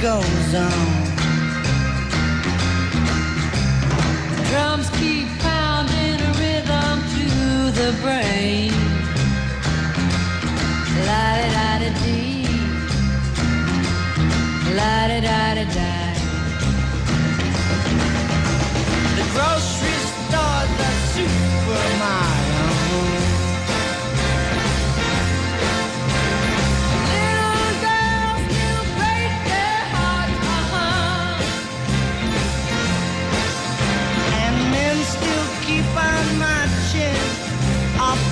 goes on. The Drums keep pounding a rhythm to the brain.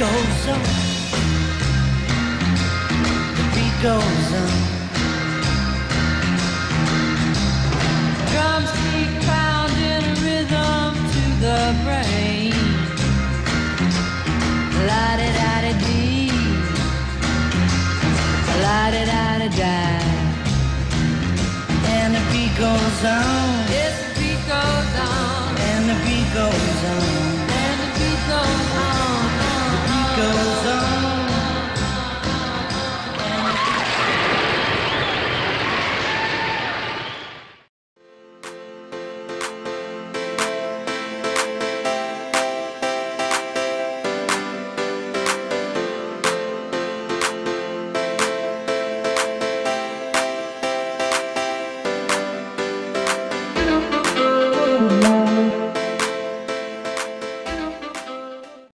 goes on. The beat goes on. Drums keep pounding a rhythm to the brain. La da da da dee. La da da da da. And the beat goes on. Yes, the beat goes on. And the beat goes on shadows